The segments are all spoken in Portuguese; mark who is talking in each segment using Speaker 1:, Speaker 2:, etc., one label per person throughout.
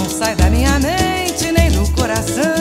Speaker 1: Não sai da minha mente nem do coração.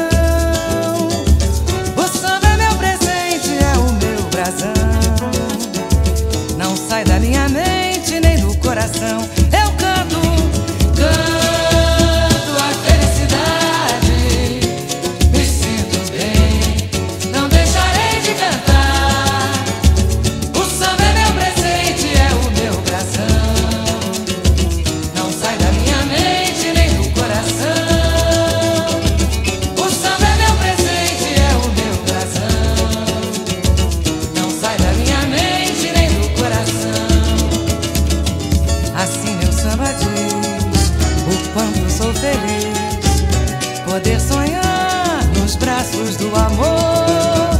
Speaker 1: poder sonhar nos braços do amor.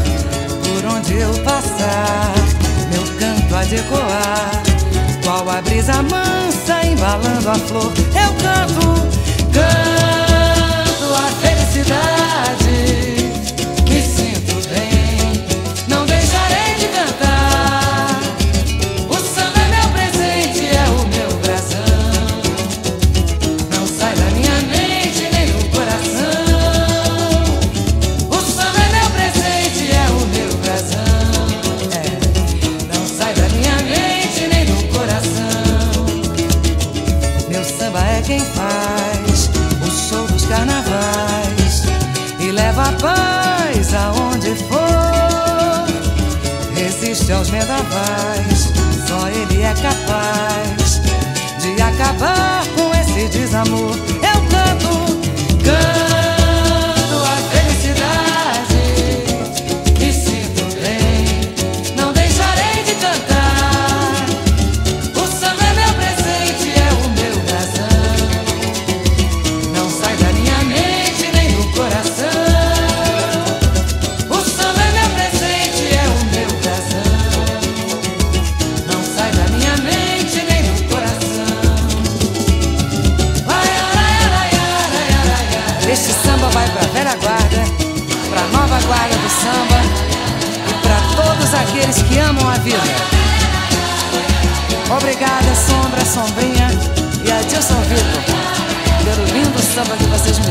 Speaker 1: Por onde eu passar, meu canto a decoar. Qual a brisa mansa embalando a flor, eu canto, canto. Quem faz o show dos carnavais e leva a paz aonde for. Resiste aos medavais, só ele é capaz samba vai pra velha guarda, pra nova guarda do samba e pra todos aqueles que amam a vida. Obrigada, Sombra, Sombrinha e Adilson Vitor, pelo lindo samba que vocês me.